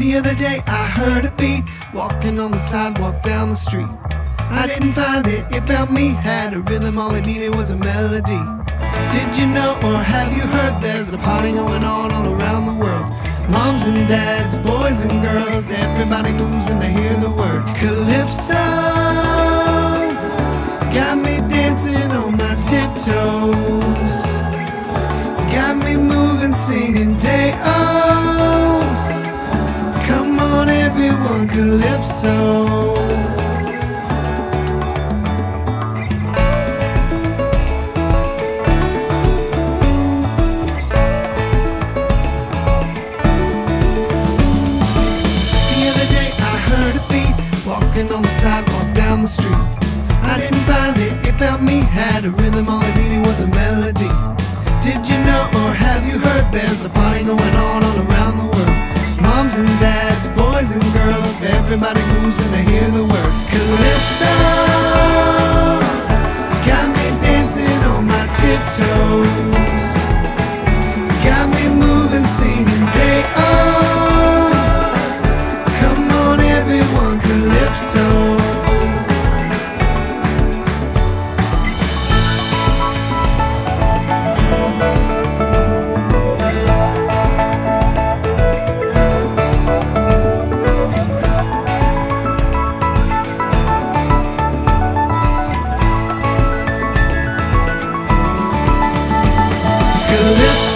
The other day I heard a beat walking on the sidewalk down the street. I didn't find it, it found me. Had a rhythm, all it needed was a melody. Did you know or have you heard there's a party going on all around the world? Moms and dads, boys and girls, everybody moves when they hear the word Calypso. Got me dancing on my tiptoes. i heard a beat walking on the sidewalk down the street. I didn't find it, it found me, had a rhythm, all I needed was a melody. Did you know or have you heard there's a party going on? everybody 熱